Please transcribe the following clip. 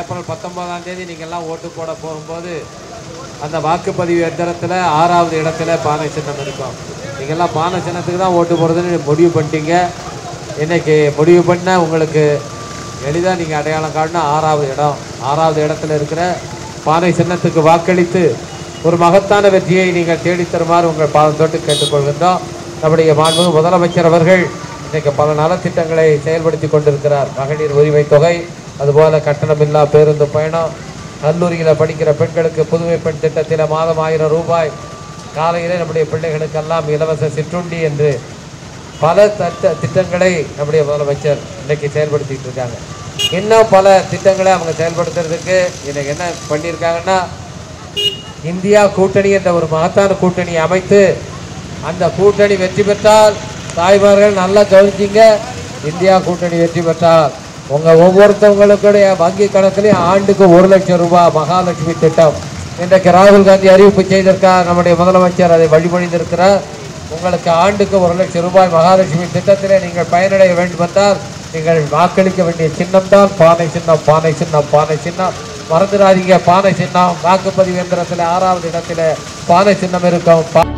April பத்தொன்பதாம் தேதி நீங்கள்லாம் ஓட்டு போட போகும்போது அந்த வாக்குப்பதிவு எந்திரத்தில் ஆறாவது இடத்துல பானை சின்னம் இருக்கும். நீங்கள்லாம் பானை சின்னத்துக்கு தான் ஓட்டு போடுறதுன்னு முடிவு பண்ணிட்டீங்க. இன்னைக்கு முடிவு பண்ண உங்களுக்கு எளிதாக நீங்கள் அடையாளம் காட்டினா ஆறாவது இடம். ஆறாவது இடத்துல இருக்கிற பானை சின்னத்துக்கு வாக்களித்து ஒரு மகத்தான வெற்றியை நீங்கள் தேடித் தருமாறு உங்கள் பாதம் தொட்டு கேட்டுக்கொள்கின்றோம். நம்முடைய மாண்பு முதலமைச்சர் அவர்கள் இன்றைக்கு பல நலத்திட்டங்களை செயல்படுத்தி கொண்டிருக்கிறார். மகளிர் உரிமை தொகை அதுபோல கட்டணமில்லா பேருந்து பயணம். கல்லூரியில் படிக்கிற பெண்களுக்கு புதுமை பெண் திட்டத்தில் மாதம் ஆயிரம் ரூபாய். காலையிலே நம்முடைய பிள்ளைகளுக்கெல்லாம் இலவச சிற்றுண்டி என்று பல தட்ட திட்டங்களை நம்முடைய முதலமைச்சர் இன்னைக்கு செயல்படுத்திட்டு இருக்காங்க. இன்னும் பல திட்டங்களை அவங்க செயல்படுத்துறதுக்கு இன்னைக்கு என்ன பண்ணியிருக்காங்கன்னா இந்தியா கூட்டணி என்ற ஒரு மகத்தான கூட்டணியை அமைத்து அந்த கூட்டணி வெற்றி பெற்றால் தாய்மார்கள் நல்லா கவனிச்சிங்க இந்தியா கூட்டணி வெற்றி பெற்றால் உங்கள் ஒவ்வொருத்தவங்களுடைய வங்கி கணக்குலையும் ஆண்டுக்கு ஒரு லட்சம் ரூபாய் மகாலட்சுமி திட்டம். இன்றைக்கு ராகுல் காந்தி அறிவிப்பு செய்திருக்கார் நம்முடைய முதலமைச்சர் அதை வழிமொழிந்திருக்கிறார் உங்களுக்கு ஆண்டுக்கு ஒரு லட்சம் ரூபாய் மகாலட்சுமி திட்டத்திலே நீங்கள் பயனடைய வேண்டும் என்றால் நீங்கள் வாக்களிக்க வேண்டிய சின்னம் தான் பானை சின்னம் பானை சின்னம் பானை சின்னம். மறந்துடாதீங்க பானை சின்னம். வாக்குப்பதிவு எந்திரத்தில் ஆறாவது இடத்துல பானை சின்னம் இருக்கும். பா-